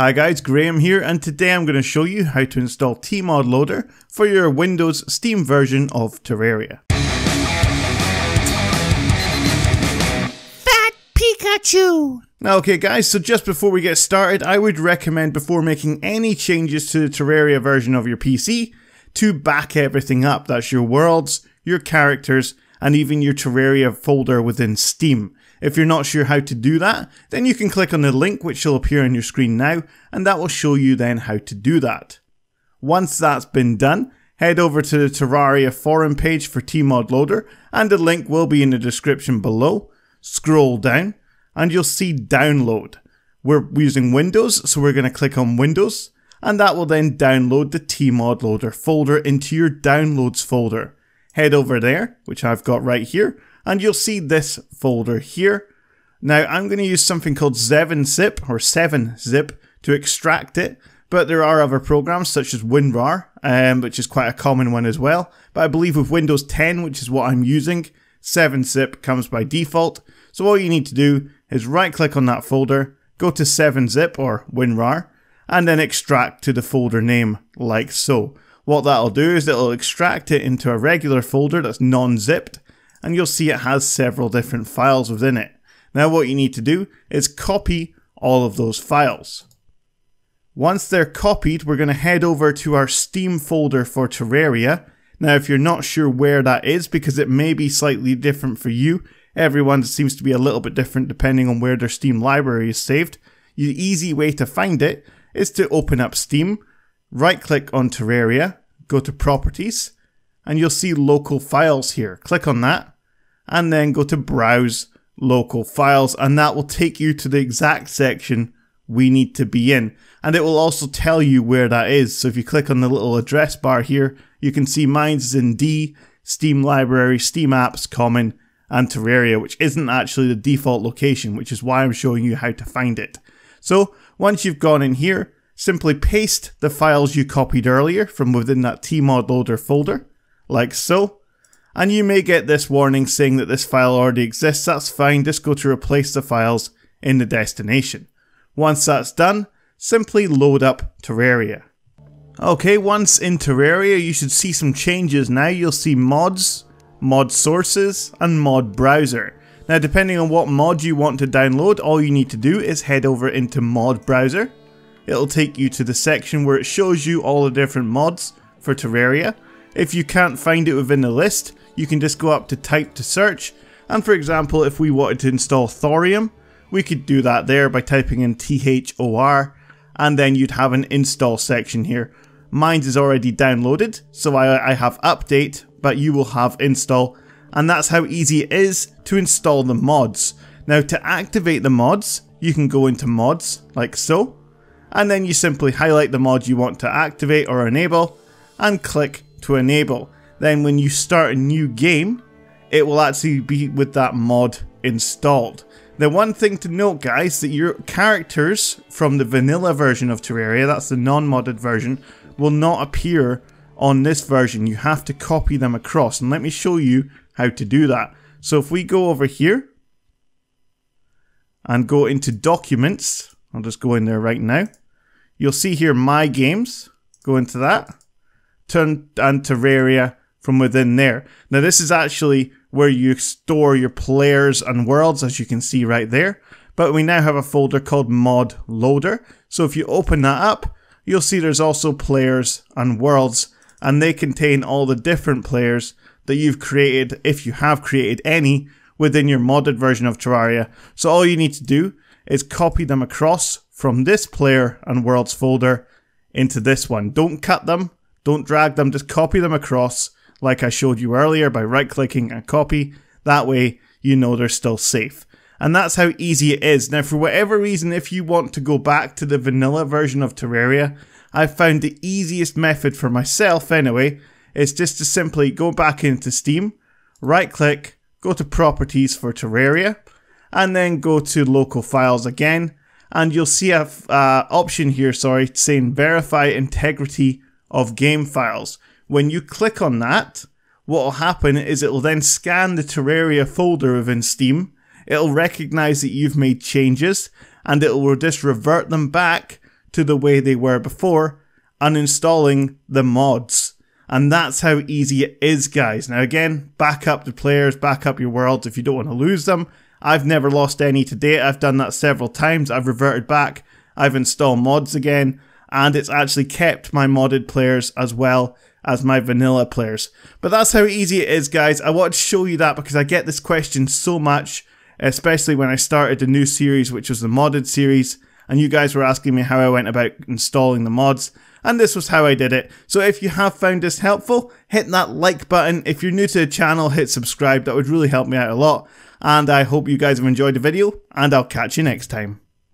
Hi guys, Graham here and today I'm going to show you how to install Tmod Loader for your Windows Steam version of Terraria. Fat Pikachu! Now okay guys, so just before we get started, I would recommend before making any changes to the Terraria version of your PC, to back everything up. That's your worlds, your characters, and even your Terraria folder within Steam. If you're not sure how to do that, then you can click on the link which will appear on your screen now, and that will show you then how to do that. Once that's been done, head over to the Terraria forum page for Tmod Loader, and the link will be in the description below. Scroll down, and you'll see download. We're using Windows, so we're going to click on Windows, and that will then download the Tmod Loader folder into your Downloads folder. Head over there, which I've got right here, and you'll see this folder here. Now I'm going to use something called 7zip or 7zip to extract it, but there are other programs such as WinRAR, um, which is quite a common one as well. But I believe with Windows 10, which is what I'm using, 7zip comes by default. So all you need to do is right click on that folder, go to 7zip or WinRAR, and then extract to the folder name like so. What that'll do is it'll extract it into a regular folder that's non-zipped, and you'll see it has several different files within it. Now what you need to do is copy all of those files. Once they're copied, we're going to head over to our Steam folder for Terraria. Now if you're not sure where that is, because it may be slightly different for you, everyone seems to be a little bit different depending on where their Steam library is saved, the easy way to find it is to open up Steam, right click on Terraria, go to Properties, and you'll see local files here. Click on that and then go to browse local files and that will take you to the exact section we need to be in. And it will also tell you where that is. So if you click on the little address bar here, you can see mine's in D, Steam Library, Steam Apps, Common, and Terraria, which isn't actually the default location, which is why I'm showing you how to find it. So once you've gone in here, simply paste the files you copied earlier from within that tmod loader folder like so. And you may get this warning saying that this file already exists, that's fine, just go to replace the files in the destination. Once that's done, simply load up Terraria. Okay, once in Terraria you should see some changes now, you'll see mods, mod sources, and mod browser. Now depending on what mod you want to download, all you need to do is head over into mod browser. It'll take you to the section where it shows you all the different mods for Terraria if you can't find it within the list, you can just go up to type to search, and for example, if we wanted to install Thorium, we could do that there by typing in THOR, and then you'd have an install section here. Mine is already downloaded, so I, I have update, but you will have install, and that's how easy it is to install the mods. Now to activate the mods, you can go into mods, like so, and then you simply highlight the mod you want to activate or enable, and click to enable. Then when you start a new game, it will actually be with that mod installed. The one thing to note guys, that your characters from the vanilla version of Terraria, that's the non-modded version, will not appear on this version. You have to copy them across and let me show you how to do that. So if we go over here and go into documents, I'll just go in there right now. You'll see here my games, go into that turn and Terraria from within there. Now this is actually where you store your players and worlds as you can see right there. But we now have a folder called mod loader. So if you open that up, you'll see there's also players and worlds and they contain all the different players that you've created if you have created any within your modded version of Terraria. So all you need to do is copy them across from this player and worlds folder into this one. Don't cut them don't drag them, just copy them across like I showed you earlier by right clicking and copy. That way you know they're still safe. And that's how easy it is. Now for whatever reason, if you want to go back to the vanilla version of Terraria, I've found the easiest method for myself anyway, is just to simply go back into Steam, right click, go to properties for Terraria, and then go to local files again, and you'll see a uh, option here, sorry, saying verify integrity of game files. When you click on that, what will happen is it will then scan the Terraria folder within Steam. It'll recognize that you've made changes and it will just revert them back to the way they were before, uninstalling the mods. And that's how easy it is, guys. Now, again, back up the players, back up your worlds if you don't want to lose them. I've never lost any to date. I've done that several times. I've reverted back. I've installed mods again, and it's actually kept my modded players as well as my vanilla players. But that's how easy it is, guys. I want to show you that because I get this question so much, especially when I started the new series, which was the modded series, and you guys were asking me how I went about installing the mods. And this was how I did it. So if you have found this helpful, hit that like button. If you're new to the channel, hit subscribe. That would really help me out a lot. And I hope you guys have enjoyed the video, and I'll catch you next time.